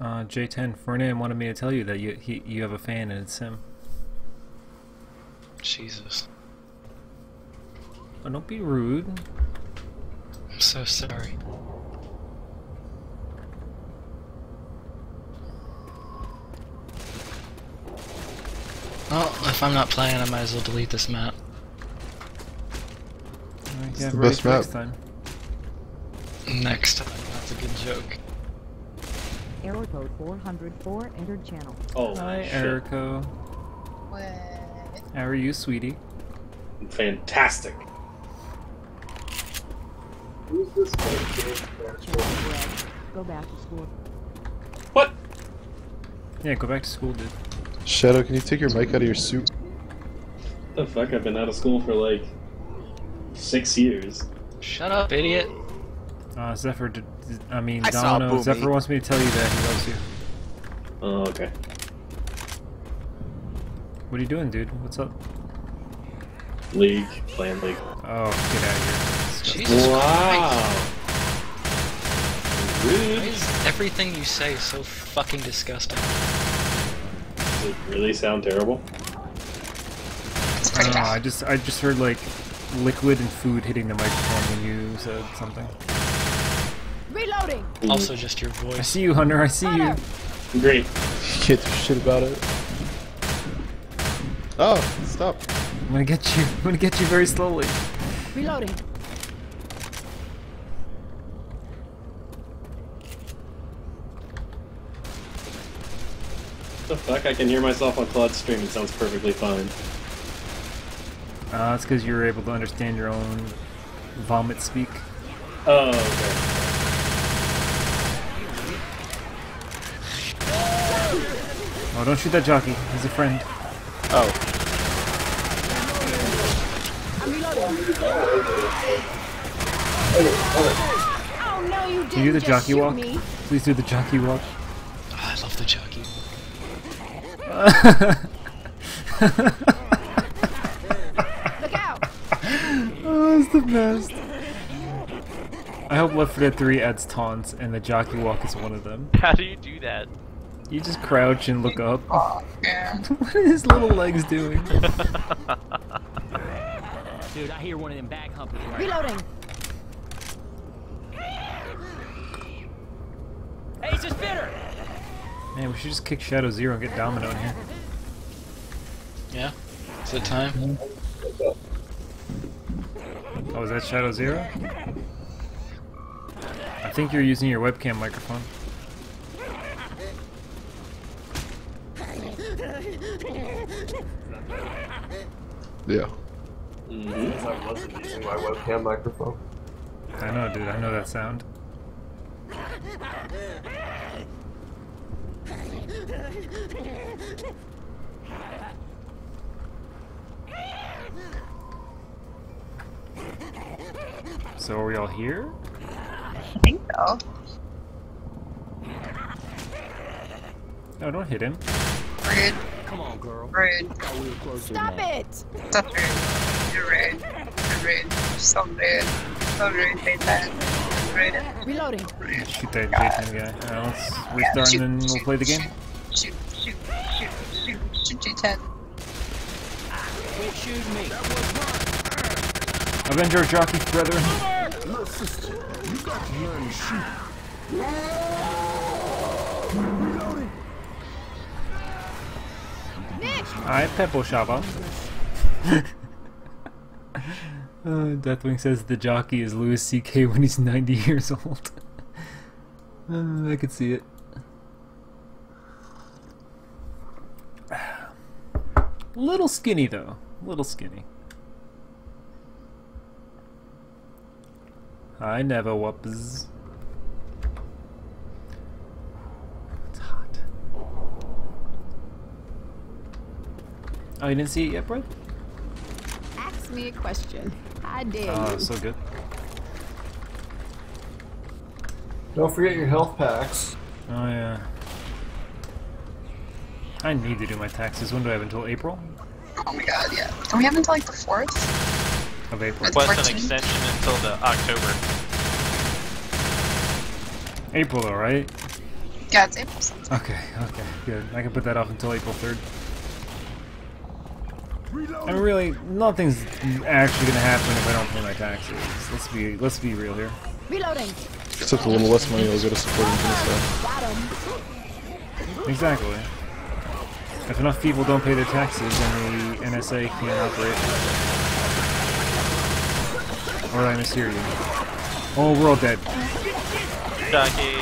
Uh, J10, Fernand wanted me to tell you that you he, you have a fan and it's him. Jesus. Oh, don't be rude. I'm so sorry. Well, if I'm not playing, I might as well delete this map. It's the best map. Next time. Next time, that's a good joke. Error code 404 entered channel. Oh, Hi, shit. Erico. What? How are you, sweetie? Fantastic. Check bread. Go back to school. What? Yeah, go back to school, dude. Shadow, can you take your mic out of your soup? The fuck? I've been out of school for like six years. Shut up, idiot. Uh, Zephyr, did, did- I mean, I Domino, Zephyr wants me to tell you that he loves you. Oh, okay. What are you doing, dude? What's up? League, playing league. Oh, get out of here. Jesus wow. Christ. Why is everything you say so fucking disgusting? Does it really sound terrible? I don't know. I just, I just heard like liquid and food hitting the microphone when you said something. Reloading! Also, just your voice. I see you, Hunter. I see you. Hunter! Great. You can't do shit about it. Oh, stop. I'm gonna get you. I'm gonna get you very slowly. Reloading! What the fuck? I can hear myself on Claude's stream. It sounds perfectly fine. Uh, it's because you're able to understand your own vomit speak. Oh, okay. Don't shoot that jockey. He's a friend. Oh, I'm! Oh no, you didn't Can you do the jockey walk? me! Please do the jockey walk. Oh, I love the jockey. Look out! Oh, it's the best. I hope Left 4 Dead 3 adds taunts, and the jockey walk is one of them. How do you do that? You just crouch and look up. Oh, yeah. what are his little legs doing? Dude, I hear one of them bag humpers right Reloading! Hey, it's a spitter! Man, we should just kick Shadow Zero and get Domino in here. Yeah? Is it time? Oh, is that Shadow Zero? I think you're using your webcam microphone. Yeah. Mm-hmm. I wasn't using my webcam microphone. I know, dude. I know that sound. So are we all here? I think so. No, don't hit him. Rude. Come on, girl. Rude. Oh, we were closer Stop it! That's rude. You're rude. You're rude. So rude. So rude, Nathan. Rude. Reloading! Shoot that J10 guy. Uh, let's restart Shoot, and then we'll play the game. Shoot, shoot, shoot, shoot, shoot, G10. Quit shooting me. Avenge our jockey brethren. Nick! Alright, Peppo Shaba. uh, Deathwing says the jockey is Louis C.K. when he's 90 years old. uh, I could see it. Little skinny though. Little skinny. I never whoops. Oh, you didn't see it yet, bro? Ask me a question. I did. Ah, oh, you. so good. Don't forget your health packs. Oh, yeah. I need to do my taxes. When do I have until April? Oh my god, yeah. Don't we have until like the 4th? Of April. Or the Plus an extension until the October. April, though, right? Yeah, it's April something. Okay, okay, good. I can put that off until April 3rd. I mean, really, nothing's actually gonna happen if I don't pay my taxes. Let's be, let's be real here. Reloading. Except a little less money will go to supporting genocide. Got. Exactly. If enough people don't pay their taxes, then the NSA can't operate. Or I mishear you. Oh, we're all dead. Ducky.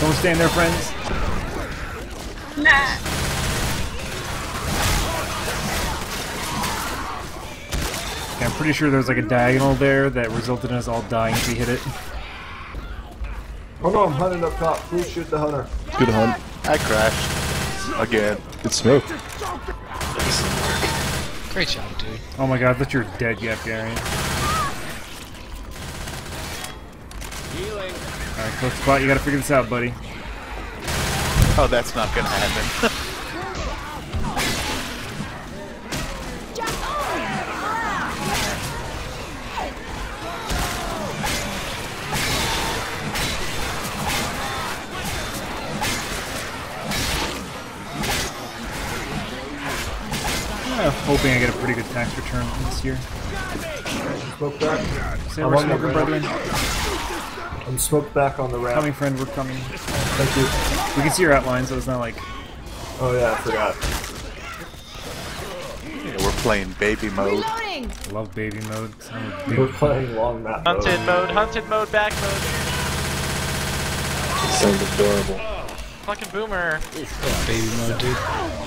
Don't stand there, friends. Nah. I'm pretty sure there's like a diagonal there that resulted in us all dying if we hit it. Oh no, I'm hunting up top. Please shoot the hunter. Good hunt. I crashed. Again. Good smoke. Great job, dude. Oh my god, I thought you were dead yet, Gary. Alright, close spot, you gotta figure this out, buddy. Oh, that's not gonna happen. hoping I get a pretty good tax return this year. Smoke back. Say I'm we're on smoker, ramp. brethren. I'm smoked back on the ramp. Coming, friend, we're coming. Thank you. We can see your outline, so it's not like... Oh yeah, I forgot. Yeah, we're playing baby mode. Reloading. Love baby mode. I'm a We're big... playing long map mode. Hunted mode, hunted mode, back mode. Sounds adorable. Fucking boomer. Baby mode, dude.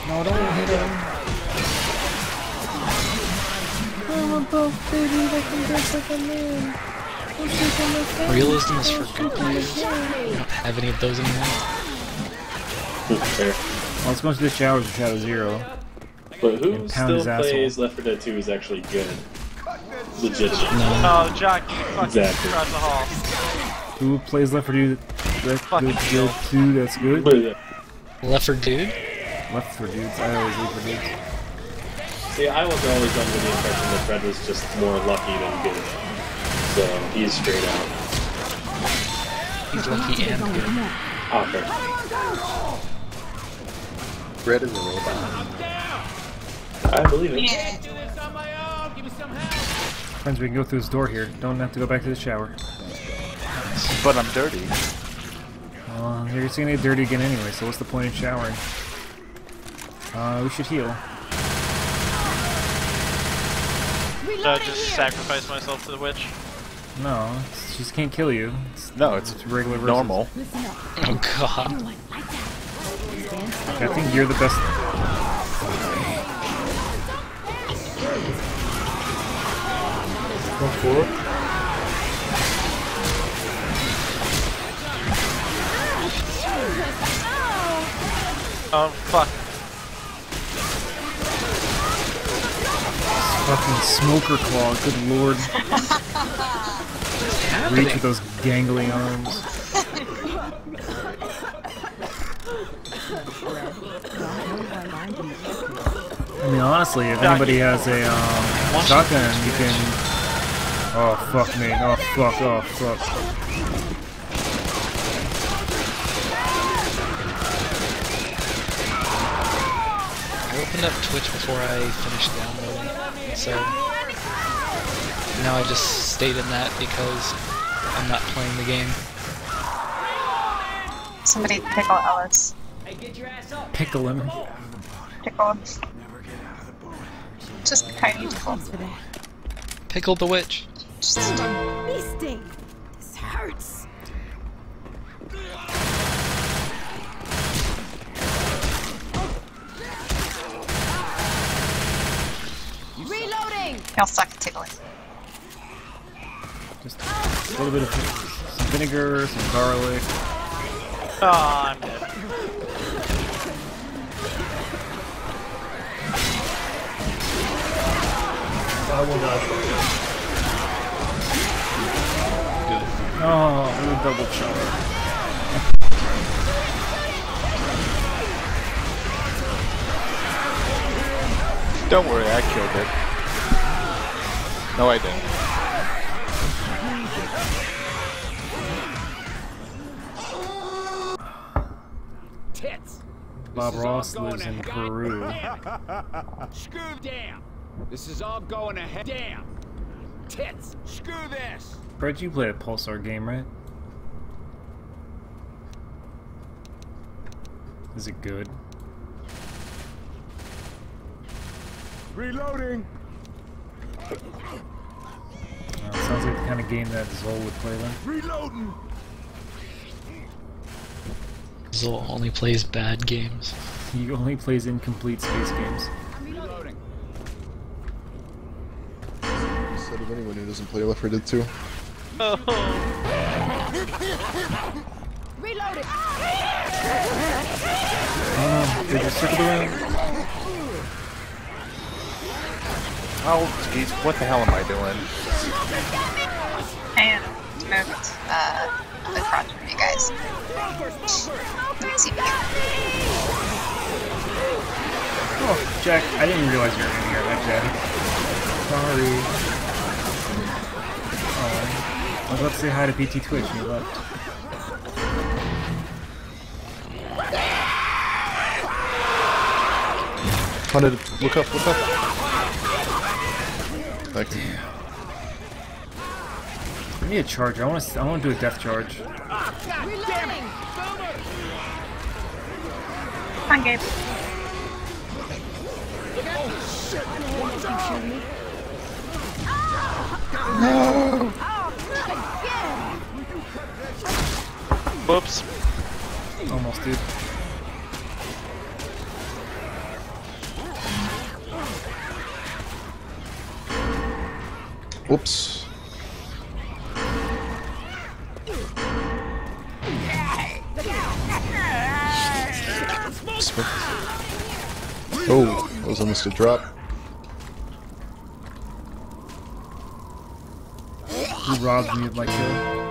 No, I don't hit him. Realism is for good players. We don't have any of those anymore. Fair. Well, let's go into the showers with Shadow Zero. But who still his asshole. plays Left 4 Dead 2 is actually good? Legitimate. Oh, Jock, you fucking Exactly. across the hall. Who plays Left 4 Dead? Left Fucking Dead 2, that's good. Left for dude? Left for dudes. I always leave for dudes. See, I was always under the impression that Fred was just more lucky than good. So he's straight out. He's lucky and good. Okay. Red is a robot. I believe it. Yeah. Friends, we can go through this door here. Don't have to go back to the shower. But I'm dirty. Uh, you're just gonna get dirty again anyway, so what's the point in showering? Uh, we should heal. Should I just sacrifice myself to the witch? No, it's- she just can't kill you. It's, No, it's regular versus- normal. Listen. Oh god. Like that. Stand still. I think you're the best. Go forward. Oh, fuck. Fucking smoker claw, good lord. Reach with those gangly arms. I mean, honestly, if anybody has a um, shotgun, you can. Oh fuck me! Oh fuck! Oh fuck! I opened up Twitch before I finished downloading, so now I just stayed in that because I'm not playing the game. Somebody pickle Ellis. Pickle him. Pickle. Him. Just tiny pickle. Thanks for that. Pickled the witch. Just Bee sting. This hurts. Reloading. he'll suck at tickling. Just a little bit of some vinegar, some garlic. Oh, I'm dead. I will not. Oh, ooh, double chop. Don't worry, I killed it. No, I didn't. Tits. Bob This is all Ross lives in. Peru. Screw damn. This is all going to hell. Damn. Tits. Screw this. Fred, you play a Pulsar game, right? Is it good? Reloading. Uh, sounds like the kind of game that Zol would play then. Reloading. Zol only plays bad games. He only plays incomplete space games. Reloading. Instead of anyone who doesn't play Left 4 Dead 2. Reloaded. Oh no, they just circled around. Oh, jeez, what the hell am I doing? And moved uh, across from you guys. Let me see if I. Oh, Jack, I didn't realize you were in here, that Jack. Sorry. Oh, I was about to say hi to PT Twitch and he left. Hunted, look up, look up. Thank you. I need a charger. I want to. I want to do a death charge. Reloading. Come on, Gabe. No! Whoops. Almost, dude. Smoke. Oh, that was almost a drop. Who robbed me of my kill?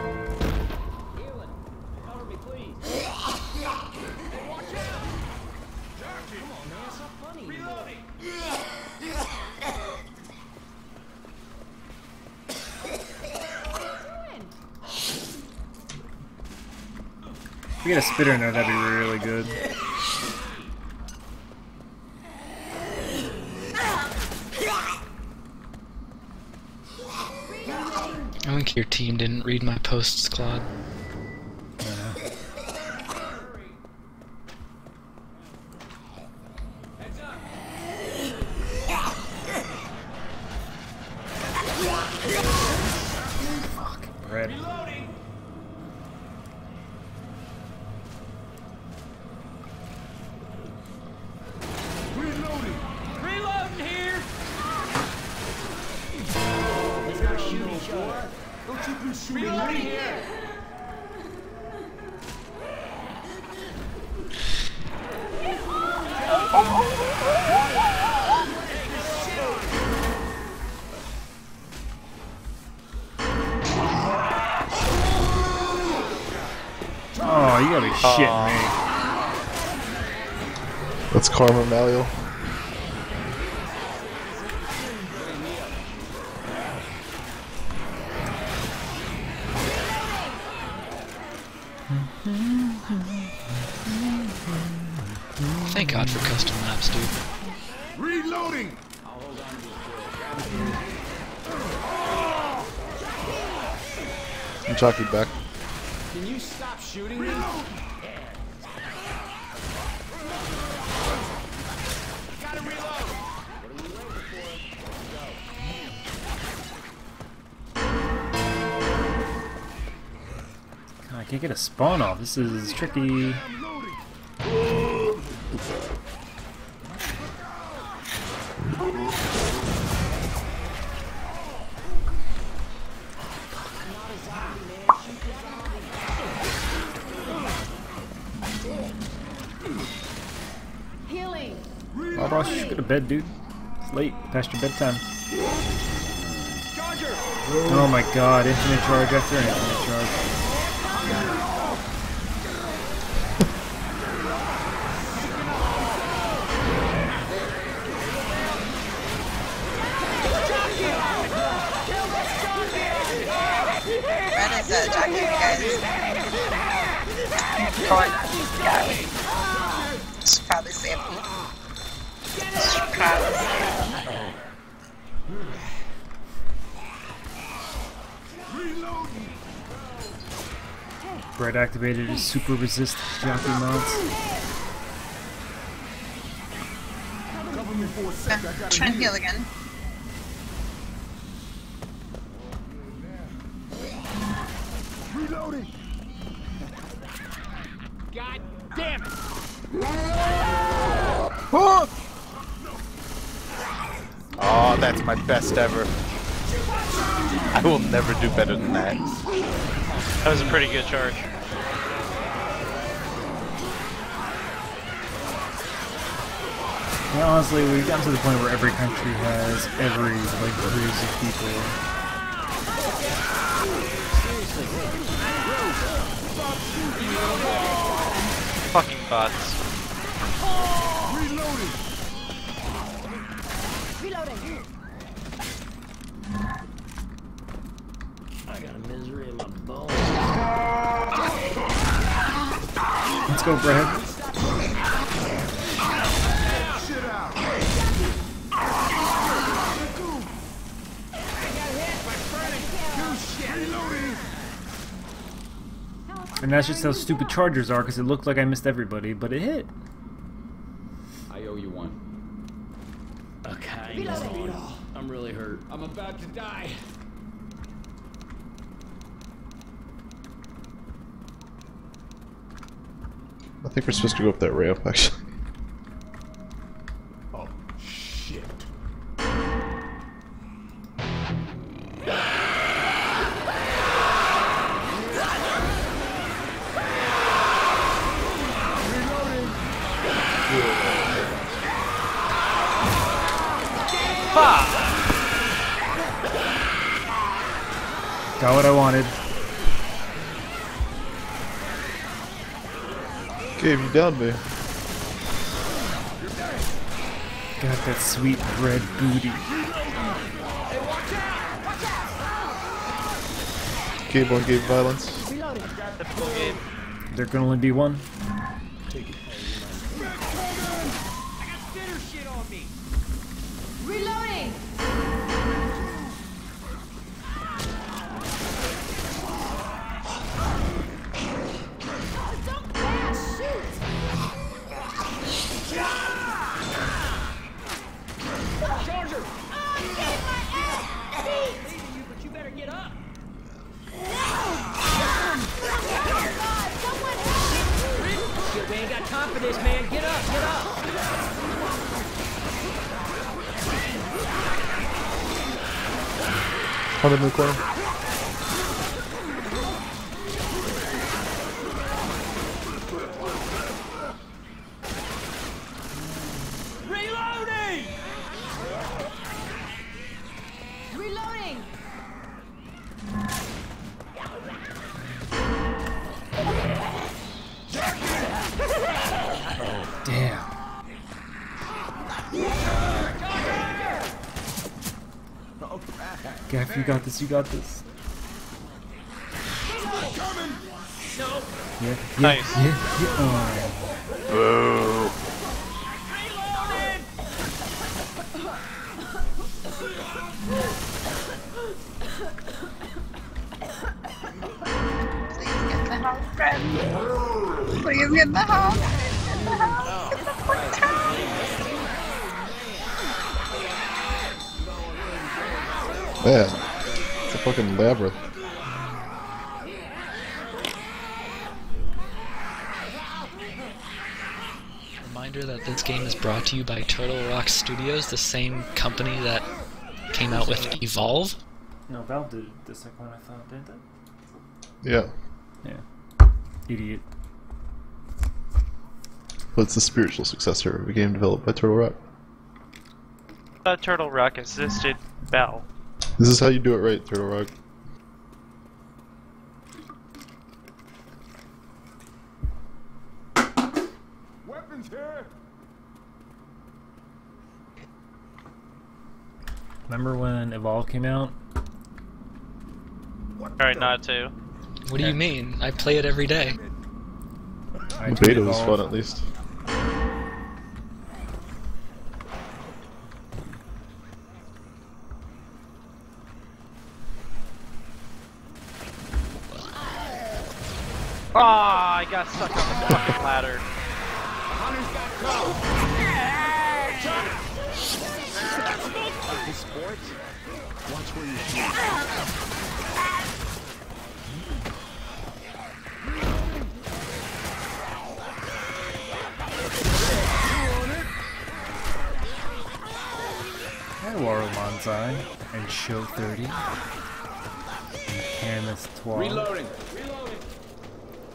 We get a spitter in there, that'd be really good. I think your team didn't read my posts, Claude. I'm back. Can you stop shooting me? Gotta reload. God, I can't get a spawn off. This is tricky. Bed, dude. It's late, past your bedtime. Charger. Oh my god, infinite charge after infinite charge. Red is uh, attacking you guys. Go on. Brett activated his super resist jockey mounts. I'm trying heal again. Reloading. God damn it! Oh, that's my best ever. I will never do better than that. That was a pretty good charge. Honestly, we've gotten to the point where every country has every like cruise of people. Fucking bots. Go, Brad. And that's just how stupid chargers are, because it looked like I missed everybody, but it hit. I owe you one. Okay, I'm really hurt. I'm about to die. I think we're supposed to go up that ramp, actually. You me. Got that sweet bread booty. Gabe on Gabe violence. Game. There can only be one. Gaff, you got this, you got this. No. Yeah, yeah, Nice. yeah, yeah. Oh. Boo. Please get the house, Fred. Please get the house. Get the house. Get the fucking house. Man, it's a fucking labyrinth. Reminder that this game is brought to you by Turtle Rock Studios, the same company that came out with Evolve. No, Valve did the second one, I thought, didn't they? Yeah. Yeah. Idiot. But it's the spiritual successor of a game developed by Turtle Rock. Uh, Turtle Rock assisted Bell. This is how you do it right, Turtle Rock. Weapons here! Remember when Evolve came out? Alright, not to. What do you mean? I play it every day. I I The beta was fun at least. Oh, I got stuck on the fucking ladder. Sports? Watch where you shoot. Hi, Laurel Manzai and Show 30. And Camus Twa. Reloading.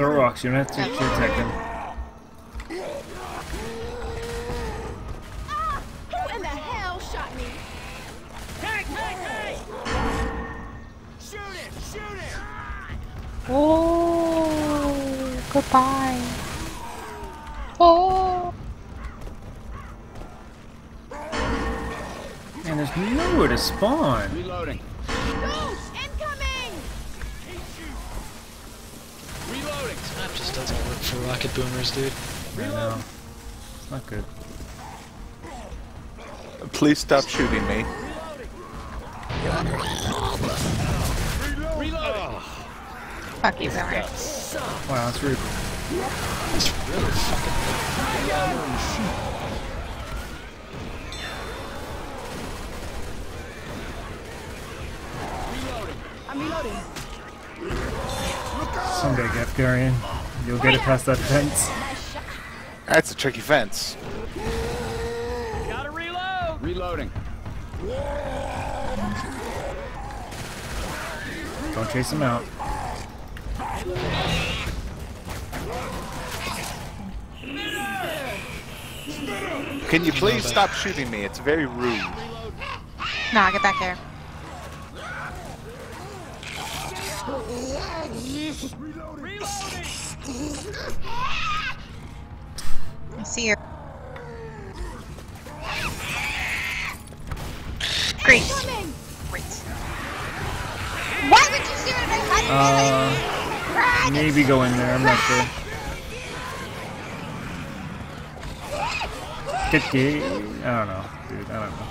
throw rocks, you don't have to shit attack them. Who in the hell shot me? Hey, hey, hey! Shoot it! Shoot it! Oh, goodbye. Oh. Man, there's nowhere to spawn. Reloading. Work for rocket boomers, dude. I know. It's not good. Please stop shooting me. Fuck you, Boomer. Wow, that's rude. It's really fucking I'm reloading. Someday, Gafgarion. You'll get it past that fence. That's a tricky fence. Gotta reload. Reloading. Don't chase him out. Can you please stop shooting me? It's very rude. Nah, get back here. Go in there, I'm not sure. Get gay. I don't know, dude. I don't know.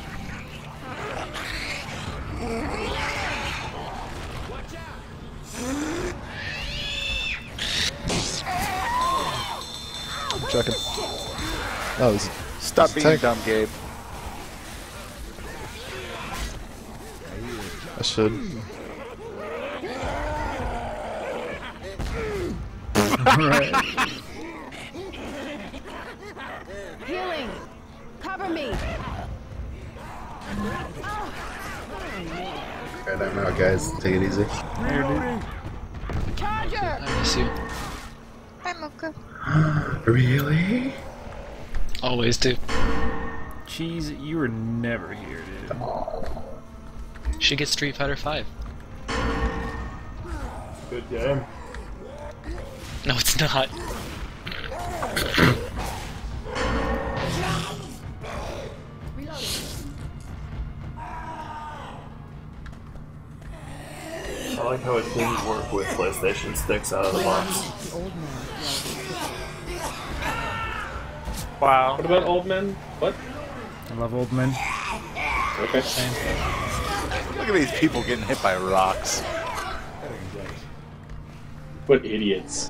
I'm checking. Oh, this Stop being Tank. dumb, Gabe. I should. Right. Healing! Cover me! Alright, I'm out, guys. Take it easy. Here. Charger! I miss you. Bye, Mocha. Really? Always do. Cheese, you were never here, dude. Should get Street Fighter 5. Good game. No, it's not. I like how it didn't work with PlayStation sticks out of the box. Wow. What about old men? What? I love old men. Okay. Look at these people getting hit by rocks. What idiots.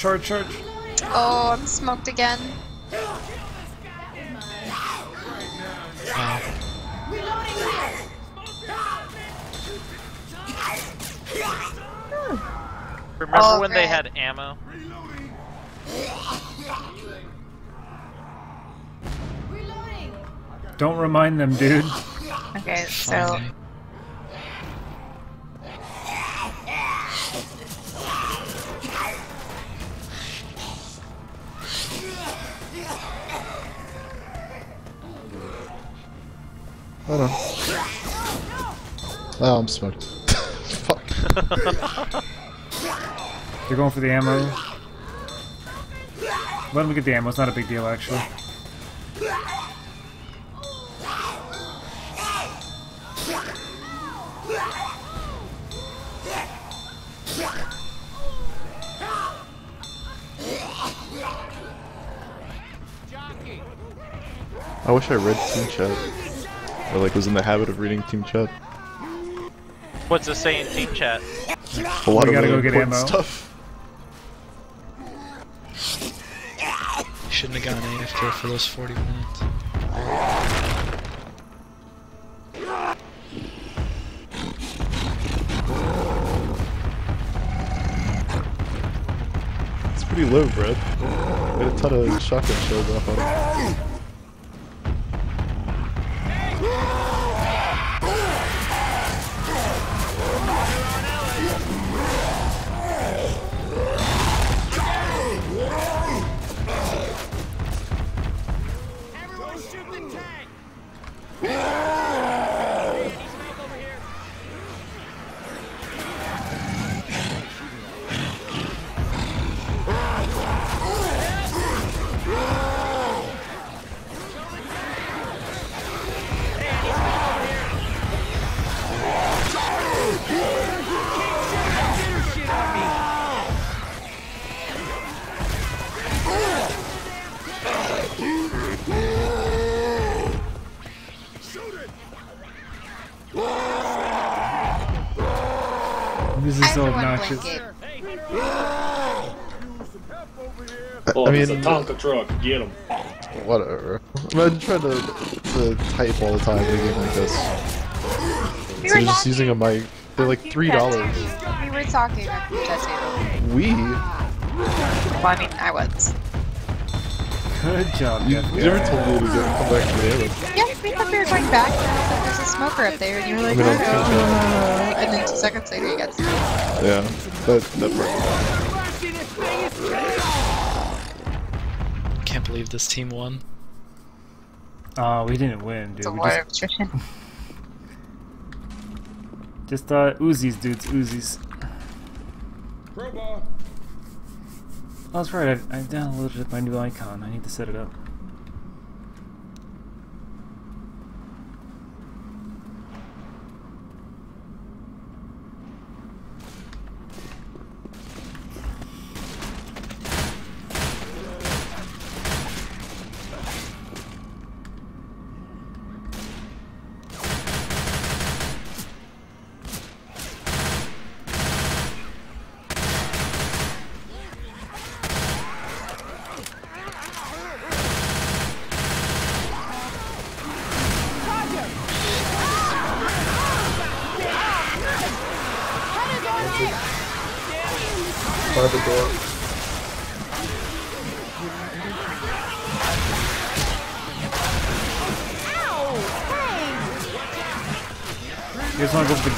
Charge, charge, charge. Oh, I'm smoked again. Wow. Remember Oh, when they had ammo? Don't remind them, dude. Okay, so Hold on. Oh, I'm smoked. Fuck. They're going for the ammo. Let them get the ammo. It's not a big deal, actually. I wish I read team chat. Or like was in the habit of reading team chat. What's it say in team chat? A lot We of gotta really go get important ammo. stuff. Shouldn't have gone AFK for those 40 minutes. It's pretty low, Brett. We had a ton of shotgun shells off on it. So everyone obnoxious. blink it. Oh, I it's a mean- Tonka truck. Get him. Whatever. Imagine trying to, to type all the time in a game like this. We So were just using a mic. They're like three dollars. We were talking at the chat table. We. Well, I mean, I was. Good job, You, Jeff. you never told me to go come back to the island. Yeah, we thought we were going back, smoker up there, and you were like, I mean, on "Oh, Team no." and then two seconds later you got smoked. Yeah, that that part. Can't believe this team won. Oh, we didn't win, dude. It's a We just, of attrition. just uh, Uzis, dudes, Uzis. Crowbar. Oh, that's right. I, I downloaded my new icon. I need to set it up.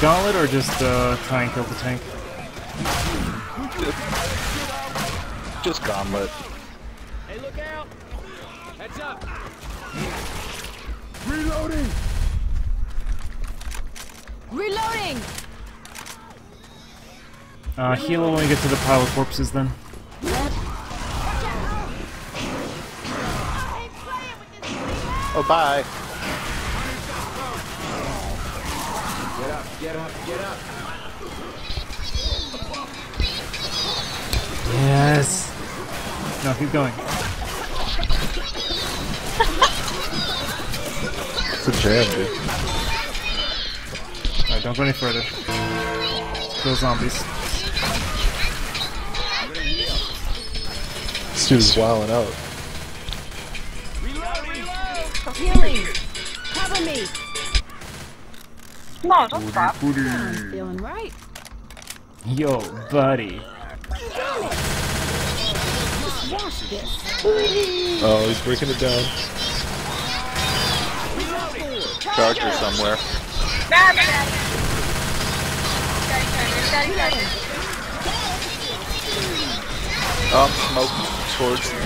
Gauntlet or just uh, try and kill the tank? Just gauntlet. Hey, look out! Heads up! Reloading! Reloading! Uh, heal when we get to the pile of corpses then. Oh, bye. Get up, get up. Yes. No, keep going. It's a jam, dude. Alright, don't go any further. Kill zombies. This dude's wilding out. No, don't stop. I'm feeling right. Yo, buddy. Just wash this. Oh, he's breaking it down. Charger somewhere. Um, smoke towards the.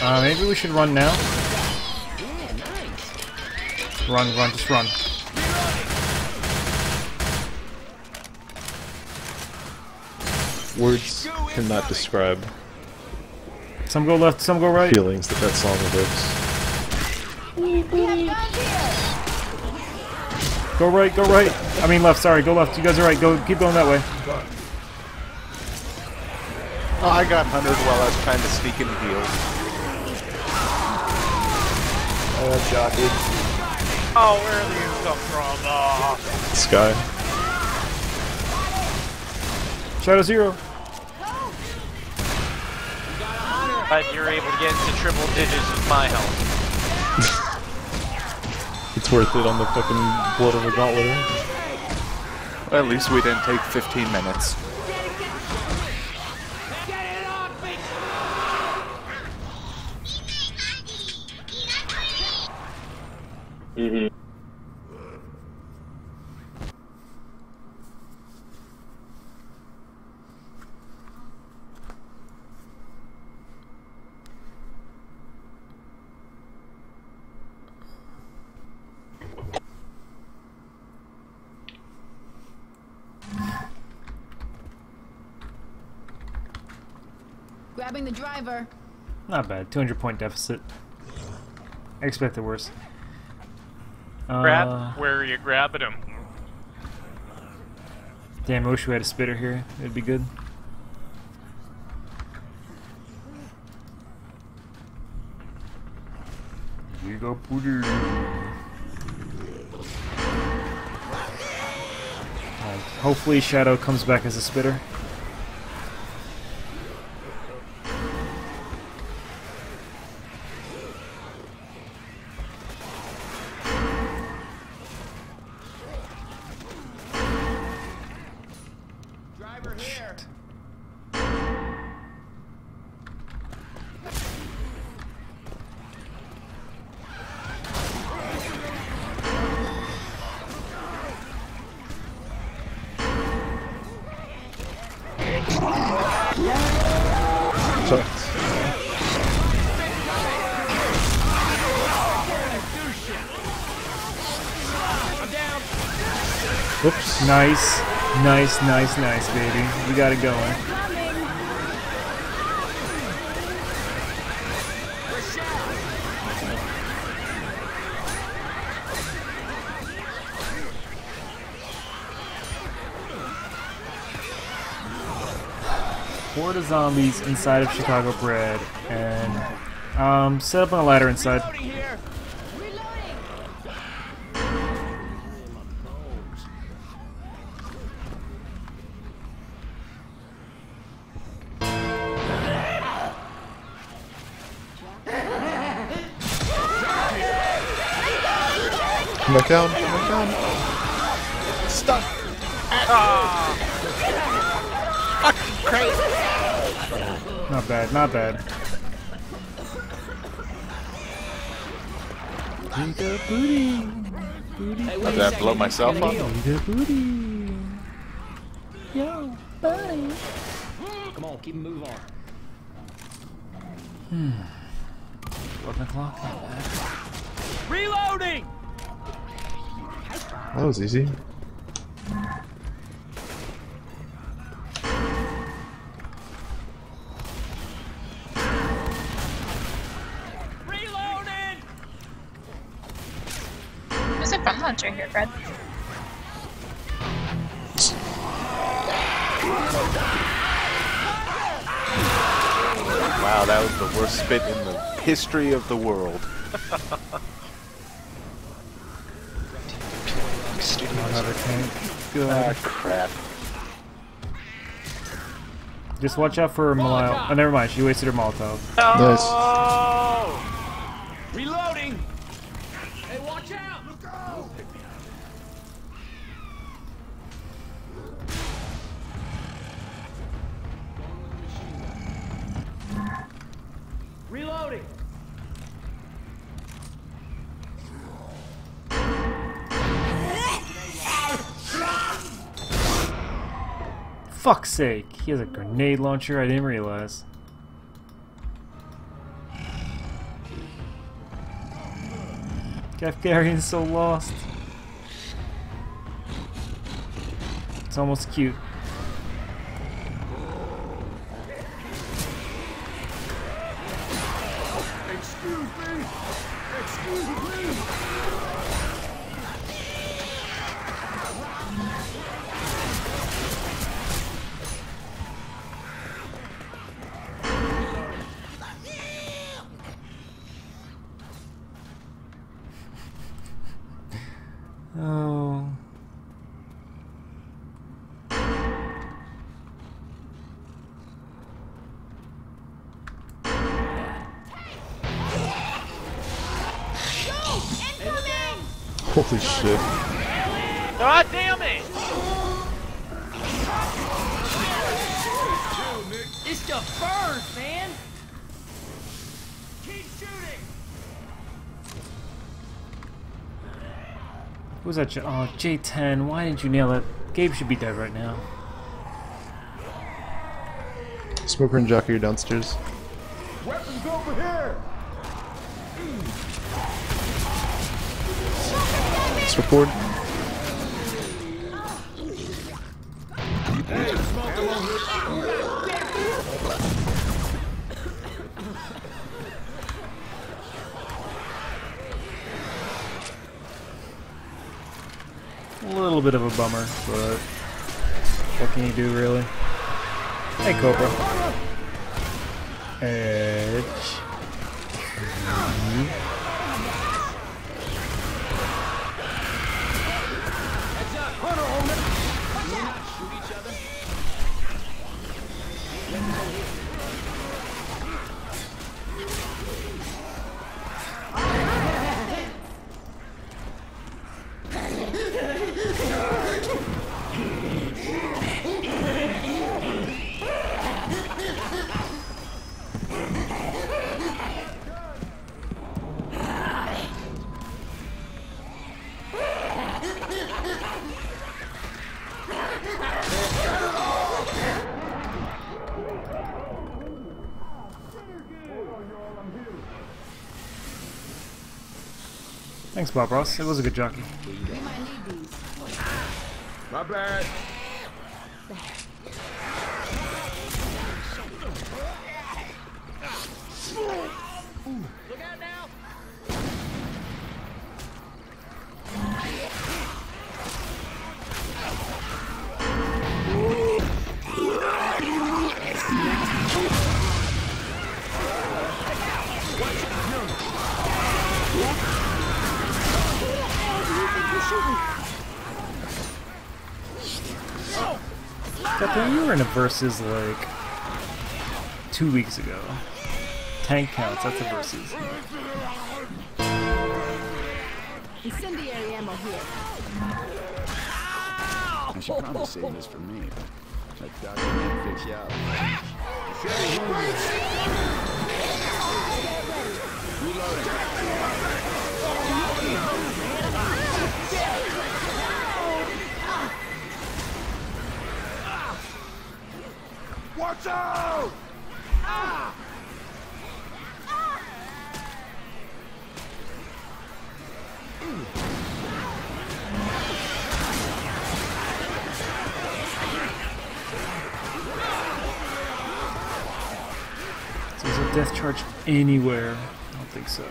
Uh, maybe we should run now. Run, run, just run. Words cannot describe Some go left, some go right. feelings that that song evokes. Go right, go right. I mean left, sorry, go left. You guys are right. Go, keep going that way. Oh, I got hunted while I was trying to sneak in the heals. I oh, got jockeyed. Oh, where do you come from? Ah. Oh. Sky. Shadow Zero. But you're able to get into triple digits with my health. It's worth it on the fucking blood of a gauntlet. Eh? Well, at least we didn't take 15 minutes. Mm-hmm. Grabbing the driver. Not bad. 200 point deficit. I expected worse. Grab? Uh, Where are you grabbing him? damn, I wish we had a spitter here. It'd be good. Here you go, Pooter. Uh, hopefully Shadow comes back as a spitter. Driver here. Sucks. Nice, nice, nice, nice, baby. We got it going. Horde of zombies inside of Chicago Bread, and um, set up on a ladder inside. Down. Come back down. Stuck! Ah. Fucking crazy! Not bad, not bad. Booty, Did I blow myself up? Come history of the world. Another tank. Good. Ah, crap. Just watch out for Maliel. Oh, never mind. She wasted her Molotov. Nice. Fuck's sake. He has a grenade launcher. I didn't realize. Gafgarion's so lost. It's almost cute. Who's Oh, J10. Why didn't you nail it? Gabe should be dead right now. Smoker and Jockey are downstairs. Weapons over here! Let's record. Bummer, but what can you do, really? Hey, Cobra. Edge. Thanks, Bob Ross. It was a good jockey. We might need these. My bad. Versus like two weeks ago. Tank counts, that's a versus. Incendiary ammo here. I should probably save this for me. Let Dr. Man fix you up. Watch out! So is a death charge anywhere? I don't think so.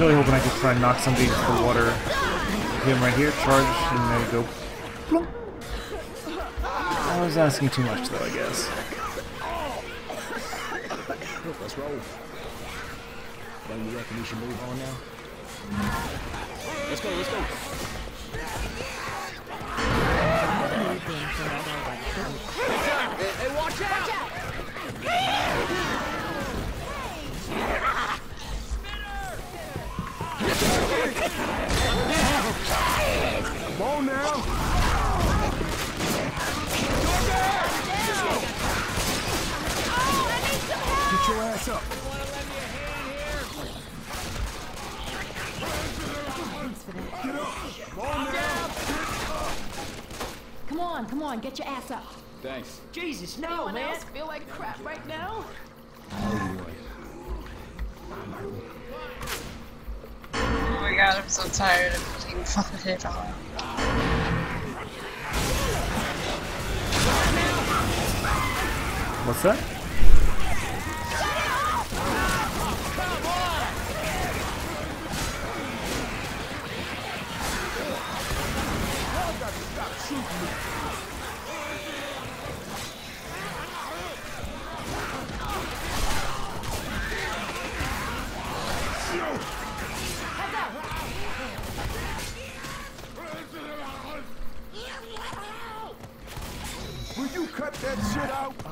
Really hoping I could try and knock somebody into the water. Him right here, charge, and we go. Plunk. I was asking too much though, I guess. Let's roll. You reckon we should move on now? Let's go, let's go. Come on now! Get your ass up! Come on, come on, get your ass up. Thanks. Jesus, no, Anyone man. else feel like crap right now? Oh my god, I'm so tired of being vomited on. What's that? Will you cut that shit out?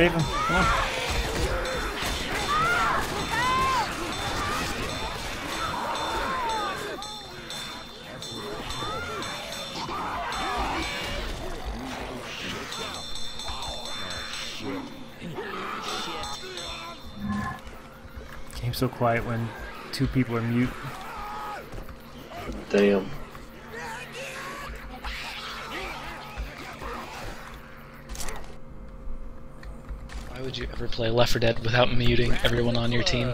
Save him. Come on. So quiet when two people are mute. Damn. You ever play Left 4 Dead without muting everyone on your team?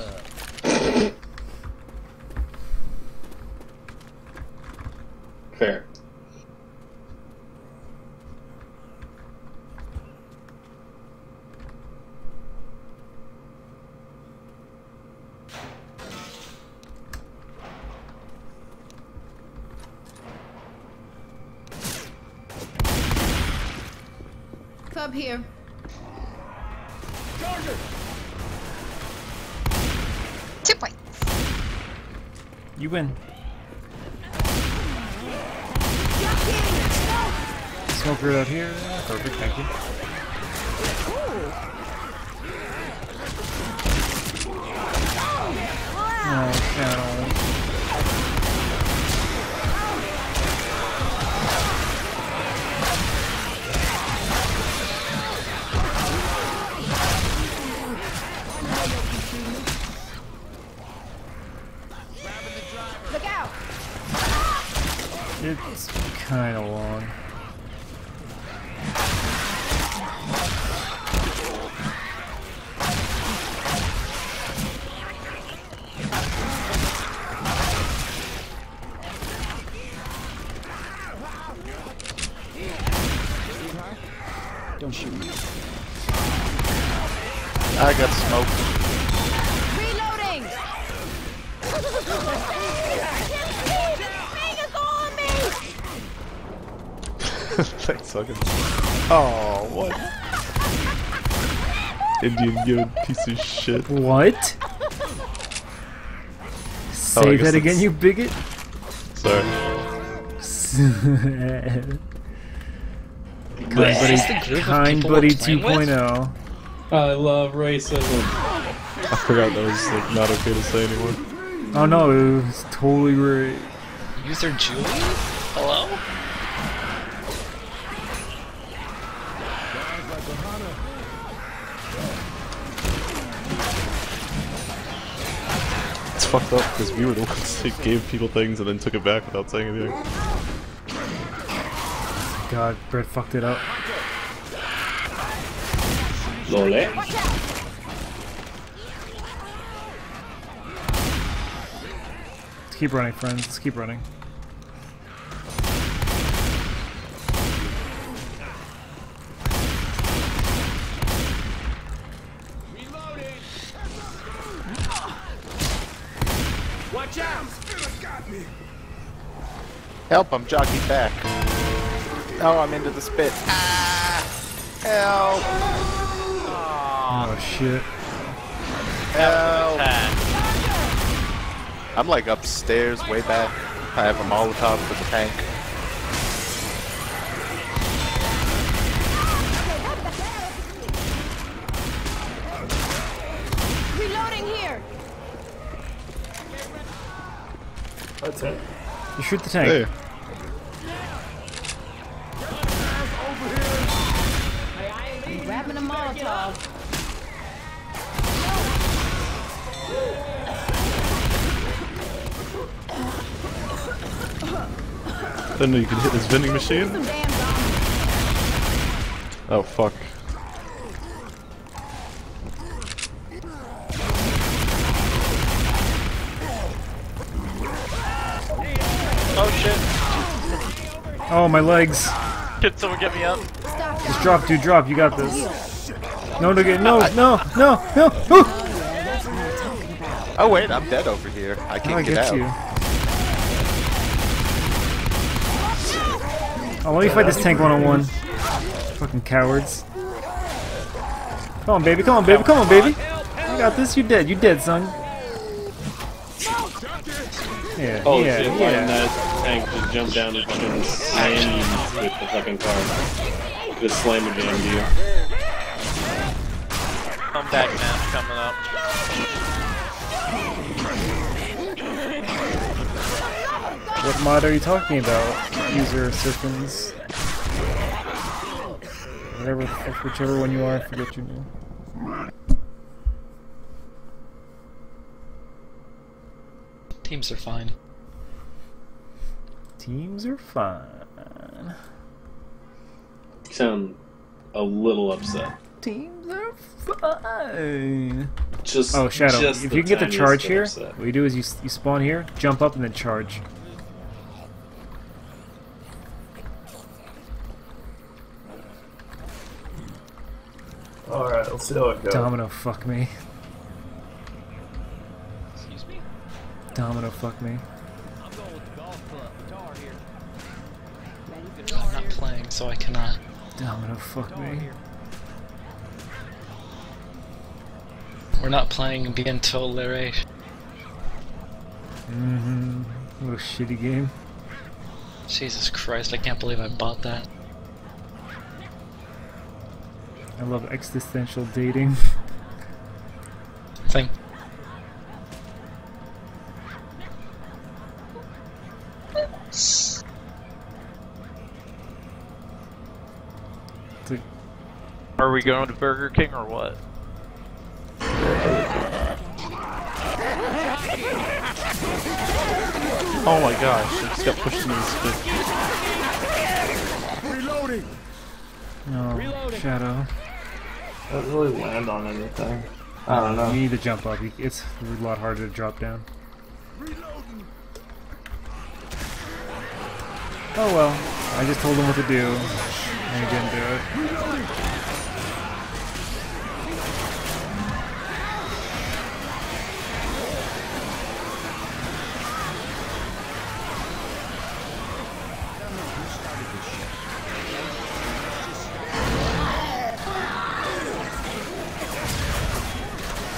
Indian good piece of shit. What? Oh, Say guess that again, that's- you bigot. Sorry. kind buddy, Is this the group of kind buddy we're playing with? 2.0. I love racism. I forgot that was like not okay to say anymore. Oh no, it was totally right. User Julie? Hello? Fucked up because we were the ones that gave people things and then took it back without saying anything. God, Brett fucked it up. Lole. Eh? Let's keep running, friends. Let's keep running. Help, I'm jogging back. Oh, I'm into the spit. Ah! Help! Oh shit. Help! I'm like upstairs, way back. I have a Molotov for the tank. Reloading here. That's it. You shoot the tank. Hey. I'm grabbing a Molotov. Didn't know you could hit this vending machine. Some damn zombies. Oh fuck. Oh, my legs. Can someone get me up? Just drop, dude, drop. You got this. No, no, no, no, no, no, no. Ooh. Oh wait, I'm dead over here. I can't I get, get out. you? Oh, let me fight this tank one on one. Fucking cowards. Come on, baby. Come on, baby. Come on, baby. You got this. You dead. You dead, son. Yeah, Oh yeah, shit, yeah. that tank just jumped down and fucking slammed you with the fucking car. Just slam it down to you. I'm back now, coming up. What mod are you talking about? User Sirkins. Whatever, whichever one you are, I forget your name. Teams are fine. Teams are fine. You sound a little upset. Teams are fine. Just Oh, Shadow, just if you can get the charge here, upset. what you do is you, you spawn here, jump up, and then charge. Alright, let's see how it goes. Domino, fuck me. Excuse me? Domino, fuck me. I'm going with the golf club. Tar here. I'm not playing, so I cannot. Domino, fuck me. We're not playing Bientôt Lere. Mm-hmm. What a shitty game. Jesus Christ, I can't believe I bought that. I love existential dating. Thing. Are we going to Burger King or what? Oh my gosh, I just got pushed into the spit. Reloading. No, Shadow. Doesn't really land on anything. I don't know. You need to jump up. It's a lot harder to drop down. Oh well. I just told him what to do, and he didn't do it.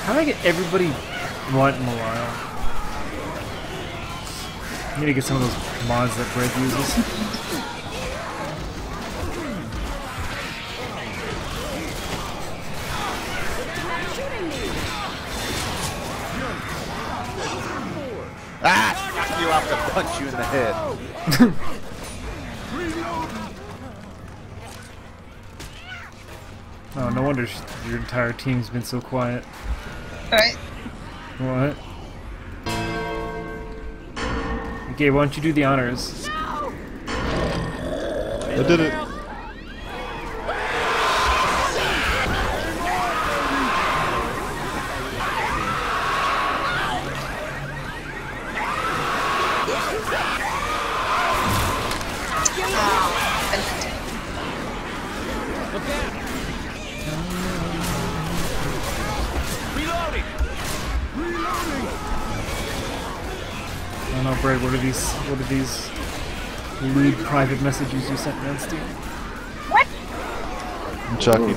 How do I get everybody blunt morale? I need to get some of those mods that Bread uses. Ah! Knock you out to punch you in the head. Oh, no wonder your entire team's been so quiet. Right? What? Okay, why don't you do the honors? I did it. Lewd private messages you sent me on Steam? Chucky.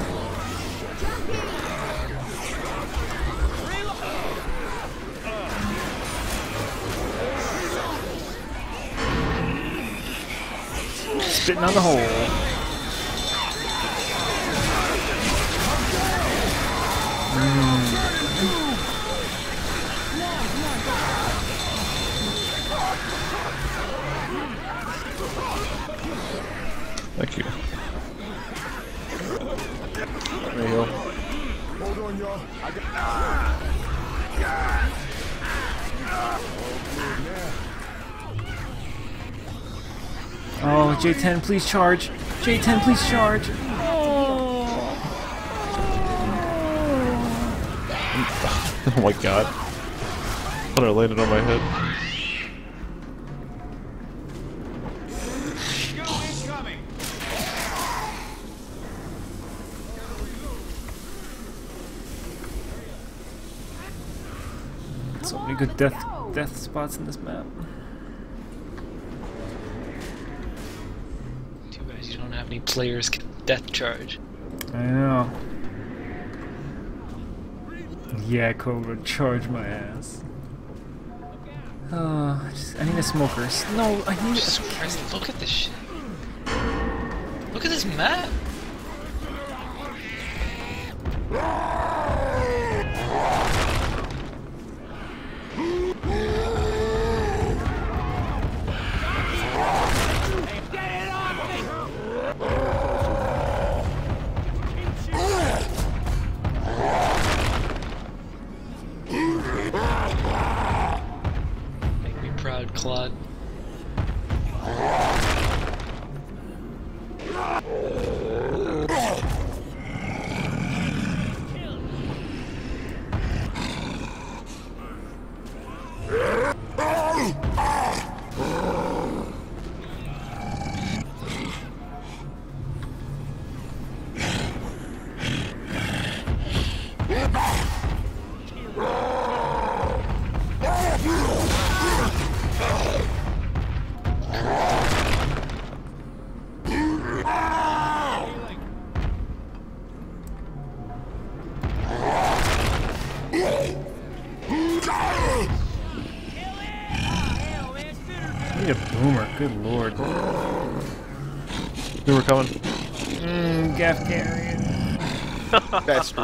Spitting on the hole. Please charge. J10, please charge. Oh my god. I Thought I landed on my head. So many good death death spots in this map. You don't have any players can death charge. I know. Yeah, Cobra, charge my ass. I, just, I need a smoker. No, I need Jesus a Christ, look at this shit. Look at this map.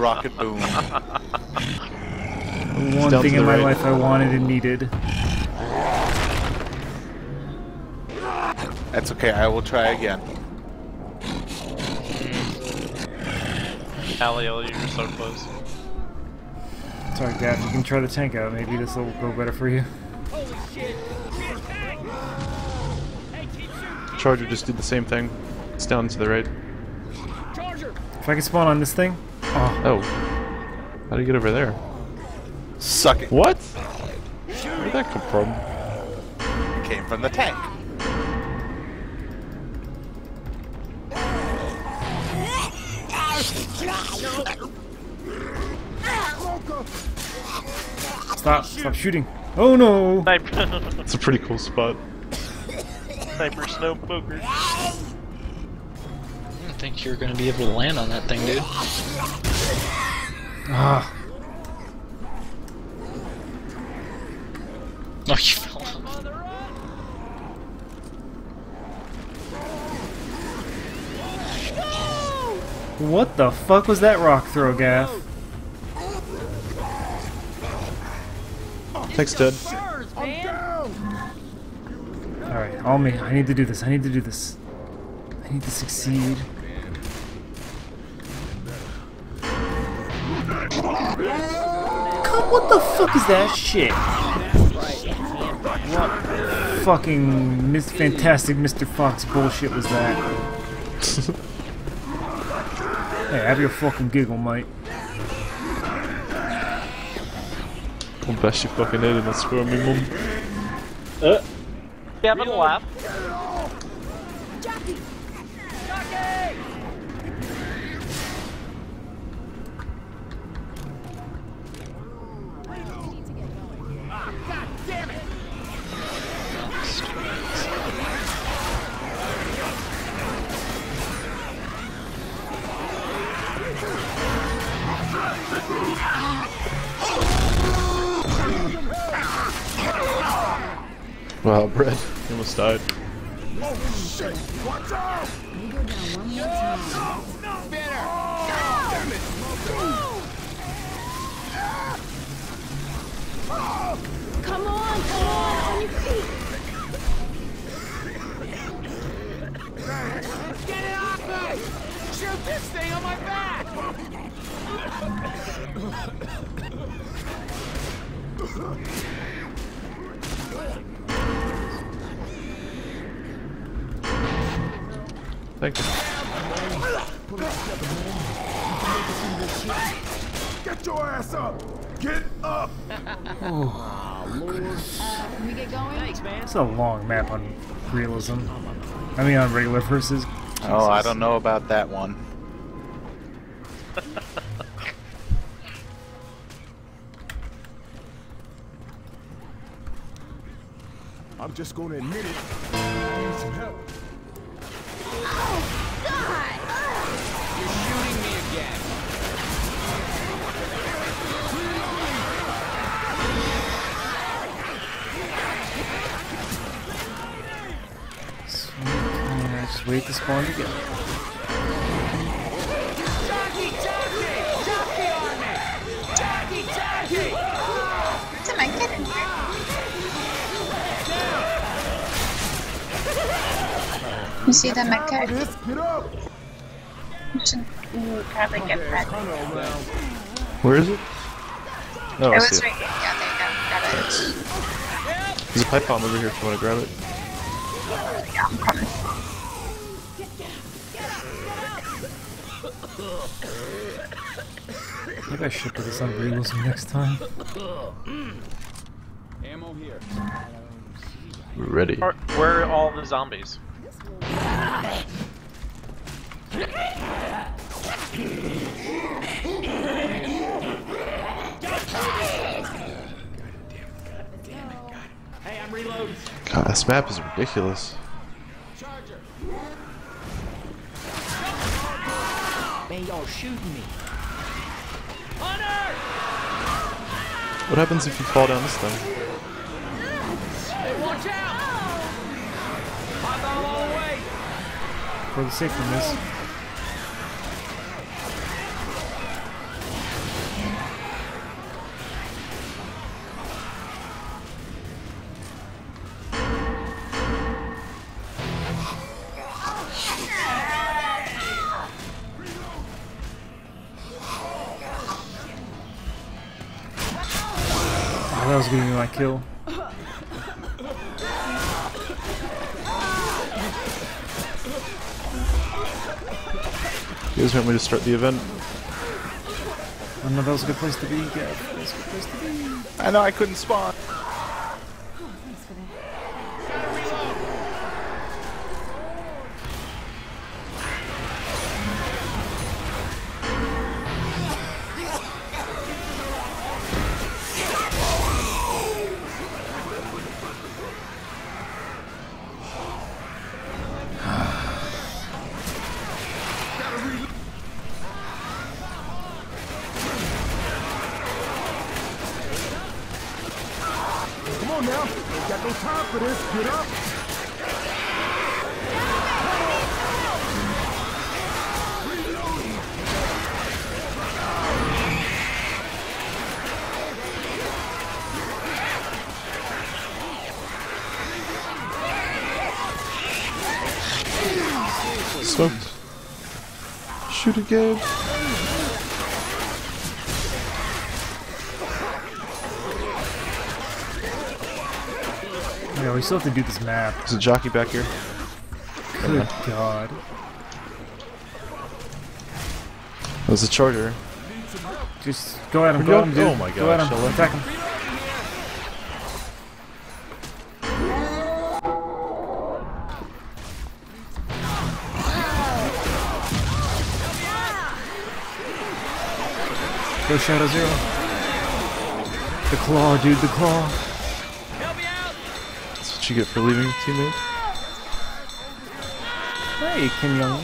Rocket boom. The one down thing to in my right. life I wanted and needed. That's okay, I will try again. Aliel, you're so close. Sorry, Gaff, you can try the tank out. Maybe this will go better for you. Charger just did the same thing. It's down to the right. Charger. If I can spawn on this thing. Oh, Oh. How do you get over there? Suck it. What? Where'd that come from? It Came from the tank. stop! Stop shooting! Oh no! Sniper, It's a pretty cool spot. sniper, snow poker. I didn't think you were gonna be able to land on that thing, dude. Ah, Oh, you fell off. what the fuck was that rock throw, Gaff? Tank's dead. Alright, all me. I need to do this. I need to do this. I need to succeed. What the fuck is that shit? What fucking mis- fantastic Mr. Fox bullshit was that? hey, have your fucking giggle, mate. I'll best you fucking did, and that's for me, mum. Uh, Kevin left. I mean, on regular versus. Oh, I don't know about that one. I'm just gonna admit it. I need some help. Wait to spawn on I here? You see the mechanic? Get! You should probably get that. Where is it? Oh, I it see was it. right here. Yeah, there you go. Got it. There's a pipe bomb over here if you want to grab it. Yeah, I'm coming. Maybe I should put this on realism next time. Ammo here. We're ready. Where, where are all the zombies? Hey, I'm reloading. God, this map is ridiculous. Man, y'all shooting me. What happens if you fall down this thing? Hey, watch out! Hot dog all the way. For the sake of this. Kill. You guys want me to start the event? I know that was a good place to be, Gav. That was a good place to be. I know I couldn't spawn. Shoot again. Yeah, we still have to do this map. There's a jockey back here. Good god. There's a charger. Just go at him, Where'd go at him, dude. Oh my Go at him, attack him. Go Shadow Zero. The claw, dude, the claw. That's what you get for leaving, teammate. Hey, Kim Young.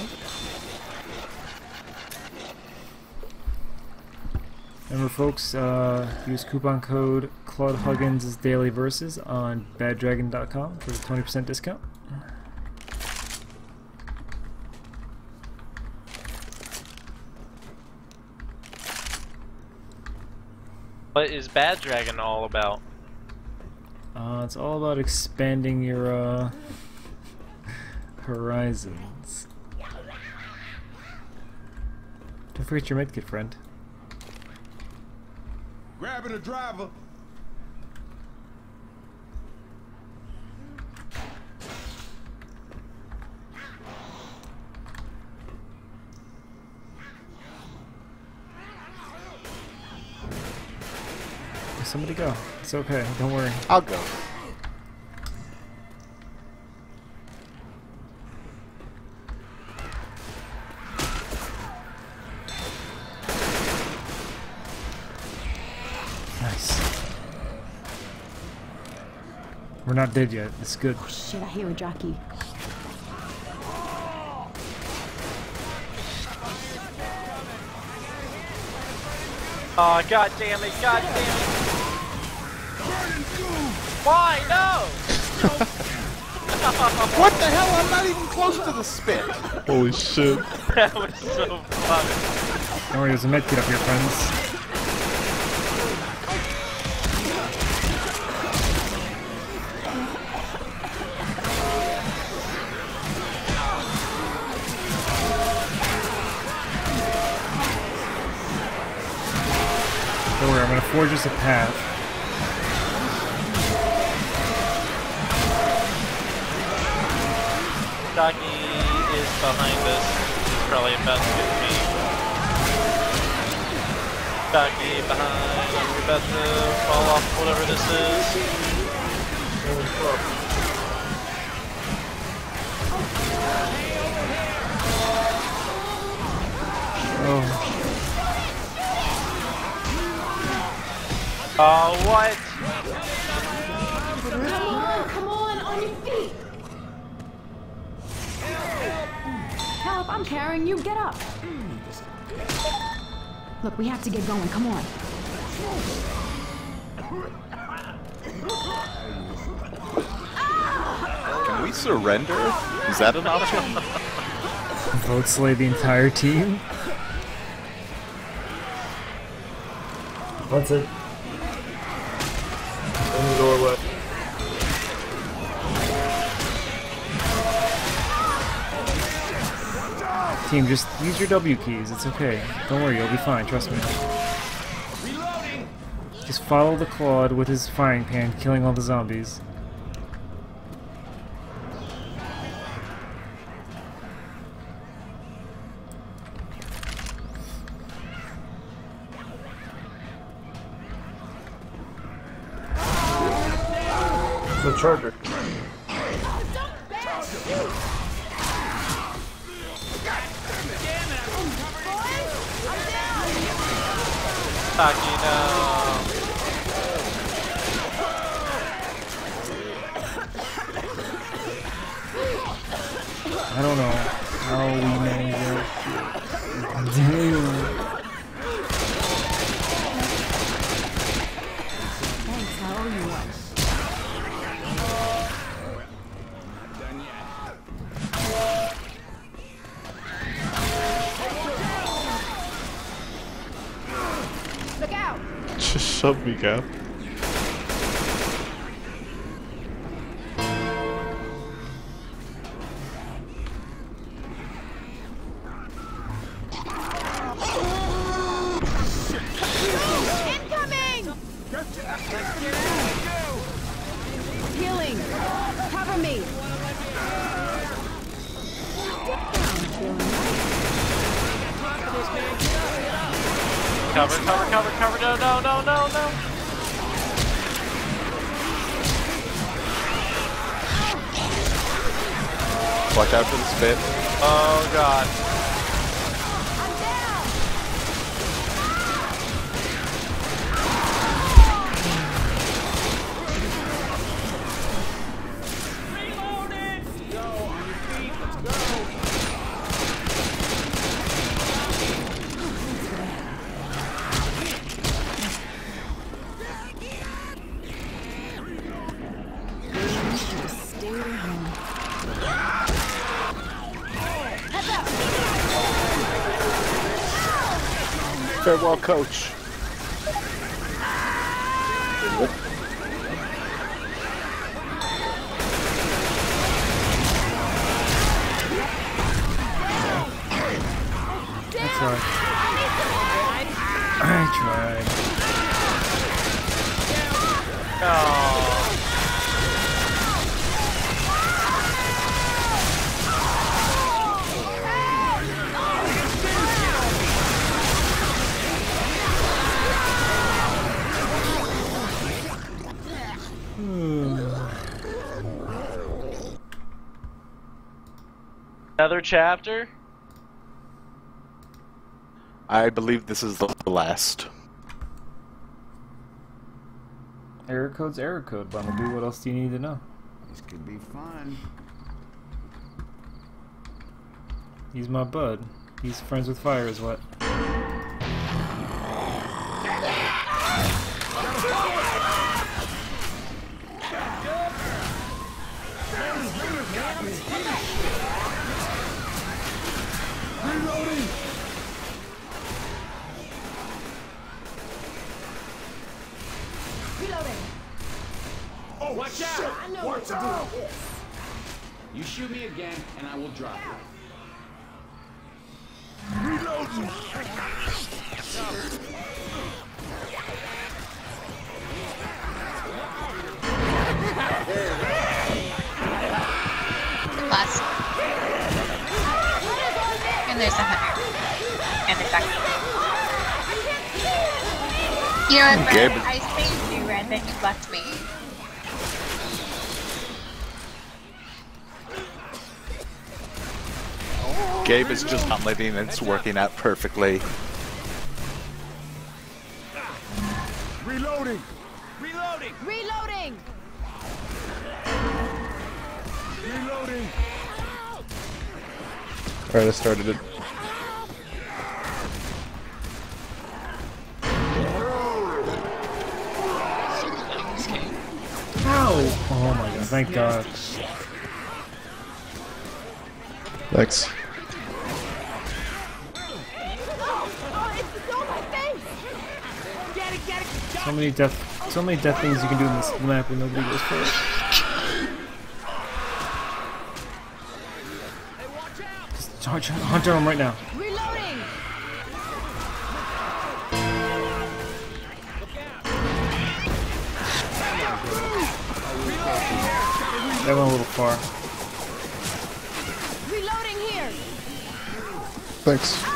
Remember, folks, uh, use coupon code Claude Huggins' Daily Verses on baddragon.com for a 20% discount. What is Bad Dragon all about? Uh, it's all about expanding your uh, horizons. Don't forget your medkit, friend. Grabbing a driver. Somebody go. It's okay. Don't worry. I'll go. Nice. We're not dead yet. It's good. Oh, Shit, I hear a jockey. Oh, god damn it, god damn it. Why? No! What the hell? I'm not even close to the spit. Holy shit. that was so funny. Don't worry, there's a medkit up here, friends. Don't worry, I'm gonna forge us a path. Behind us. He's probably about to get me. Doggy behind. I'm about to fall off whatever this is. Oh, Oh, what? I'm carrying you. Get up. Look, we have to get going. Come on. Can we surrender? Is that an option? vote slay the entire team? That's it. Just use your W keys. It's okay. Don't worry, you'll be fine. Trust me. Just follow the Claude with his frying pan, killing all the zombies. The charger. Doggy, no. I don't know how Shove me, Cap. Coach. That's right. I tried. Oh. Another chapter? I believe this is the last. Error code's error code, Bumblebee. What else do you need to know? This could be fun. He's my bud. He's friends with fire, is what. You shoot me again, and I will drop you. Last. And there's a hunter. And a ducky. You know what, Brad? Gabe- I saved you and then you left me. Gabe is just not letting it's working out perfectly. Reloading! Reloading. Reloading. Reloading! Alright, I started it. Ow! Oh my god, thank god. Thanks. So many death, so many death things you can do in this map and nobody goes for it. Just hunt, hunt him right now. Reloading. That went a little far. Reloading here. Thanks.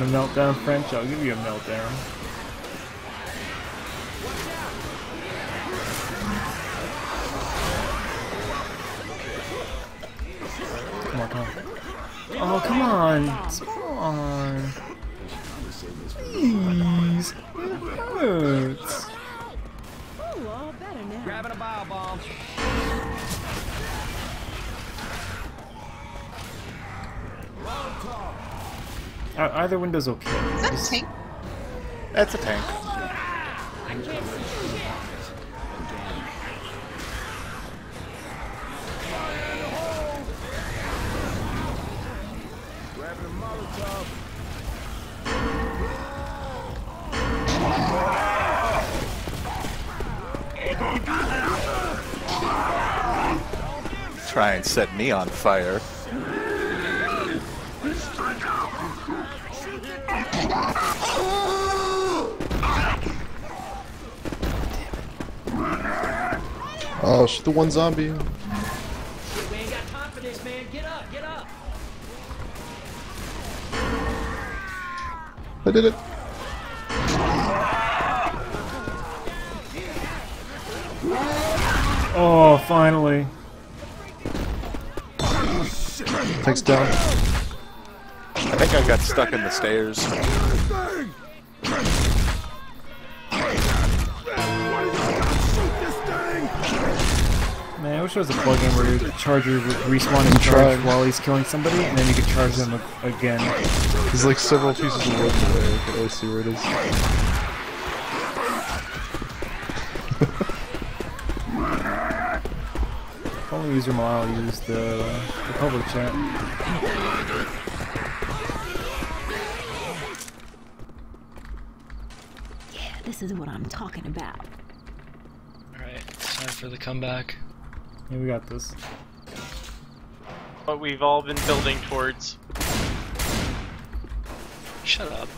Want a meltdown, French? I'll give you a meltdown. Come on, come on. Oh, come on. Come on. Either window's okay. Is that a tank? That's a tank. Grabbing a Molotov. Try and set me on fire. Oh, shoot the one zombie. We ain't got time for this, man. Get up, get up. I did it. Oh, finally. Takes down. I think I got stuck in the stairs. Man, I wish there was a plugin where the charger would respawn and charge while he's killing somebody, and then you could charge them again. There's like several pieces of wood in the way. I can always see where it is. don't use your Malal, use the, the public chat. Yeah, this is what I'm talking about. Alright, time for the comeback. Yeah, we got this. What we've all been building towards. Shut up.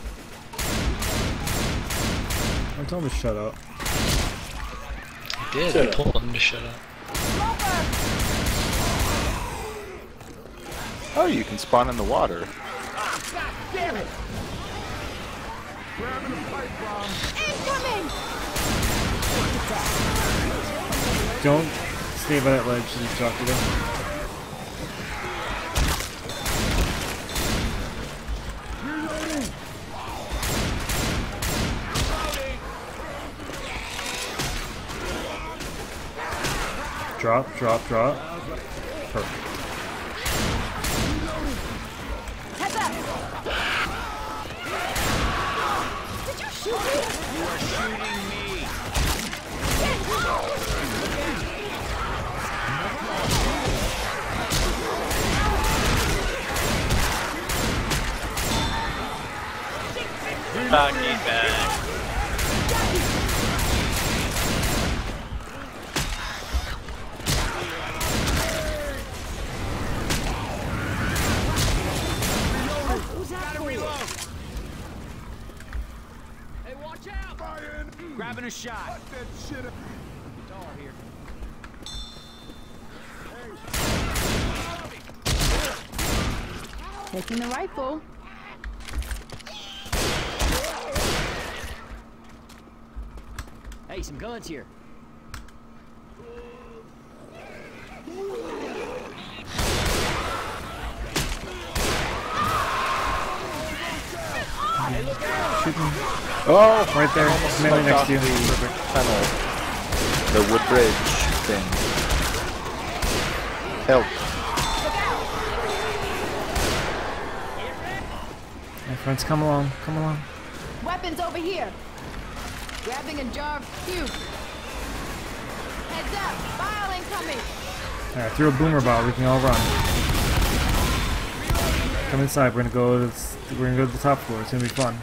Oh, I told him to shut up. I did, Shut I up. told him to shut up. Oh, you can spawn in the water. God Damn it! Incoming! Don't stay by that ledge and drop it in. Drop, drop, drop. Perfect. Baggy bag. Right there, almost melee next to you. The tunnel, the wood bridge thing. Help! My friends, come along, come along. Weapons over here. Grabbing a jar of puke. Heads up! Bile incoming! Alright, threw a boomer bottle, we can all run. Come inside, we're gonna go to the, we're gonna go to the top floor, it's gonna be fun.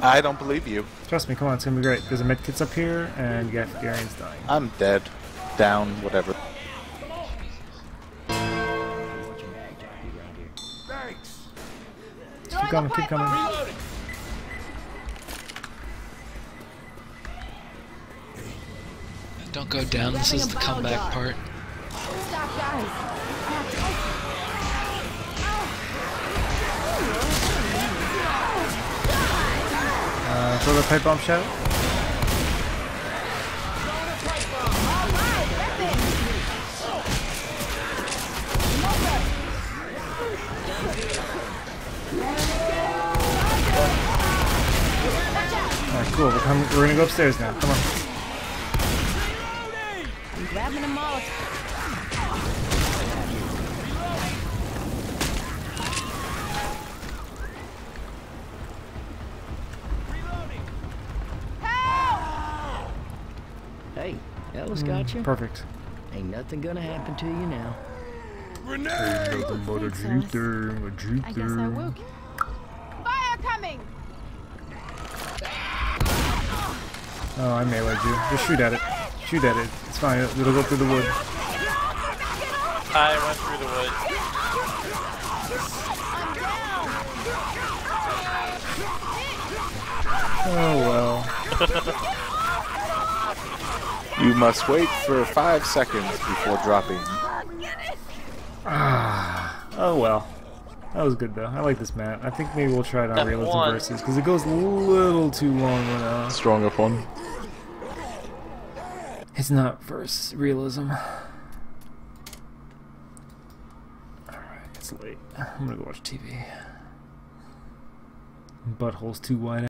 I don't believe you. Trust me, come on, it's gonna be great. There's a medkit's up here, and yeah, Garian's dying. I'm dead. Down, whatever. Thanks. Keep coming, keep coming. Don't go down, this is the comeback part. Throw the pipe bomb shot. Alright, cool. We're, coming, we're gonna go upstairs now. Come on. I'm grabbing them all. Hey, Ellis got you? Perfect. Ain't nothing gonna happen to you now. Ain't nothing but a Jeter, a Jeter. I guess I will. Fire coming! Oh, I meleeed you. Just shoot at it. Shoot at it. It's fine. It'll go through the wood. I went through the wood. Oh well. You must wait for five seconds before dropping. Ah. Oh well. That was good though. I like this map. I think maybe we'll try it on That realism one. versus because it goes a little too long when uh, Strong up one. it's not versus realism. Alright, it's late. I'm gonna go watch TV. Butthole's too wide